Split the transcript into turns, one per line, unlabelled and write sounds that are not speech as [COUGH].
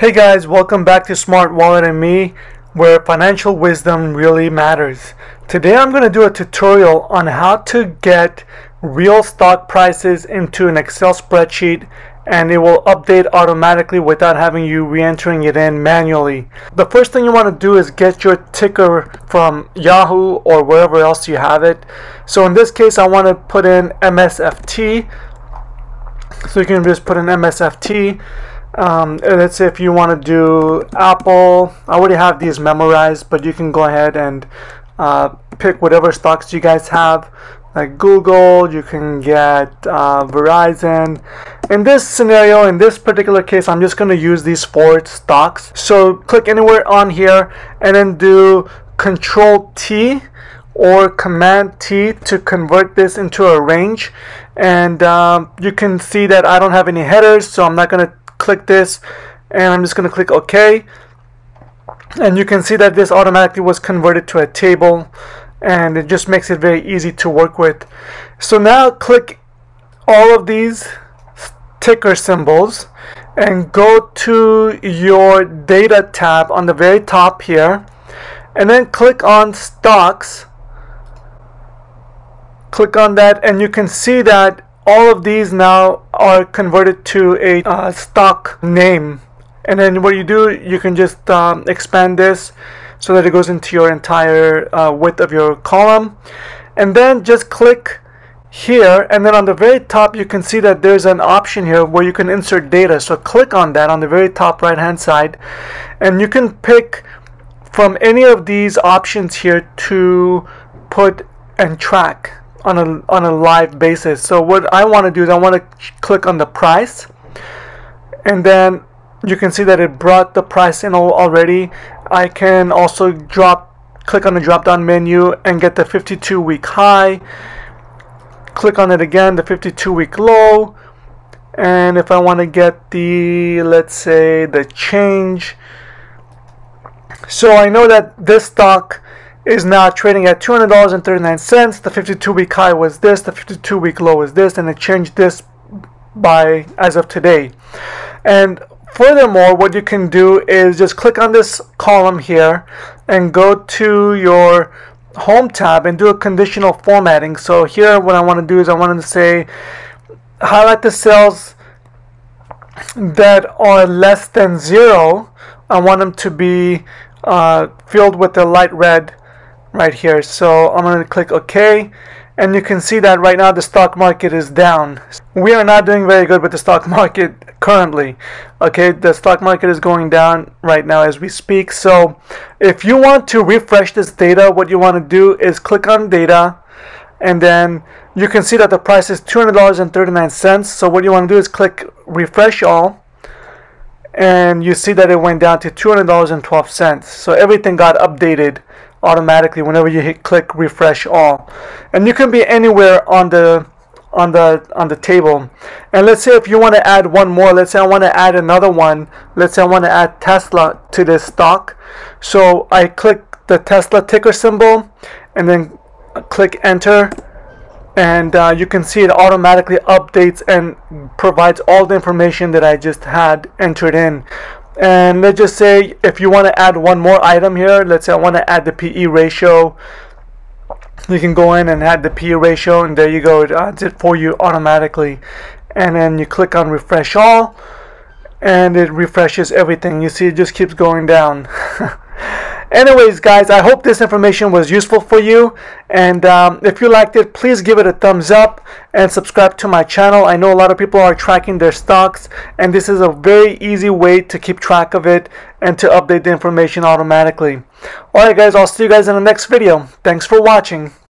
Hey guys, welcome back to Smart Wallet and Me, where financial wisdom really matters. Today I'm going to do a tutorial on how to get real stock prices into an Excel spreadsheet and it will update automatically without having you re-entering it in manually. The first thing you want to do is get your ticker from Yahoo or wherever else you have it. So in this case I want to put in MSFT. So you can just put in MSFT um, let's say if you want to do Apple, I already have these memorized, but you can go ahead and uh, pick whatever stocks you guys have, like Google, you can get uh, Verizon. In this scenario, in this particular case, I'm just going to use these four stocks. So click anywhere on here and then do Control T or Command T to convert this into a range. And um, you can see that I don't have any headers, so I'm not going to click this and I'm just going to click OK. And you can see that this automatically was converted to a table and it just makes it very easy to work with. So now click all of these ticker symbols and go to your data tab on the very top here and then click on stocks. Click on that and you can see that all of these now are converted to a uh, stock name. And then what you do you can just um, expand this so that it goes into your entire uh, width of your column. And then just click here. And then on the very top you can see that there's an option here where you can insert data. So click on that on the very top right hand side. And you can pick from any of these options here to put and track on a on a live basis. So what I want to do is I want to click on the price, and then you can see that it brought the price in already. I can also drop click on the drop down menu and get the 52 week high. Click on it again, the 52 week low. And if I want to get the, let's say, the change. So I know that this stock is now trading at $200.39. The 52 week high was this, the 52 week low is this, and it changed this by as of today. And furthermore, what you can do is just click on this column here and go to your home tab and do a conditional formatting. So here what I want to do is I want to say highlight the cells that are less than zero. I want them to be uh, filled with the light red right here. So I'm going to click OK and you can see that right now the stock market is down. We are not doing very good with the stock [LAUGHS] market currently okay the stock market is going down right now as we speak. So if you want to refresh this data what you want to do is click on data and then you can see that the price is $200.39 so what you want to do is click refresh all and you see that it went down to $200.12 so everything got updated automatically whenever you hit click refresh all. And you can be anywhere on the on the on the table. And let's say if you want to add one more let's say I want to add another one let's say I want to add Tesla to this stock. So I click the Tesla ticker symbol and then click enter. And uh, you can see it automatically updates and provides all the information that I just had entered in and let's just say if you want to add one more item here let's say I want to add the PE ratio you can go in and add the PE ratio and there you go it adds it for you automatically. And then you click on refresh all and it refreshes everything. You see it just keeps going down [LAUGHS] Anyways, guys, I hope this information was useful for you. And um, if you liked it, please give it a thumbs up and subscribe to my channel. I know a lot of people are tracking their stocks, and this is a very easy way to keep track of it and to update the information automatically. Alright, guys, I'll see you guys in the next video. Thanks for watching.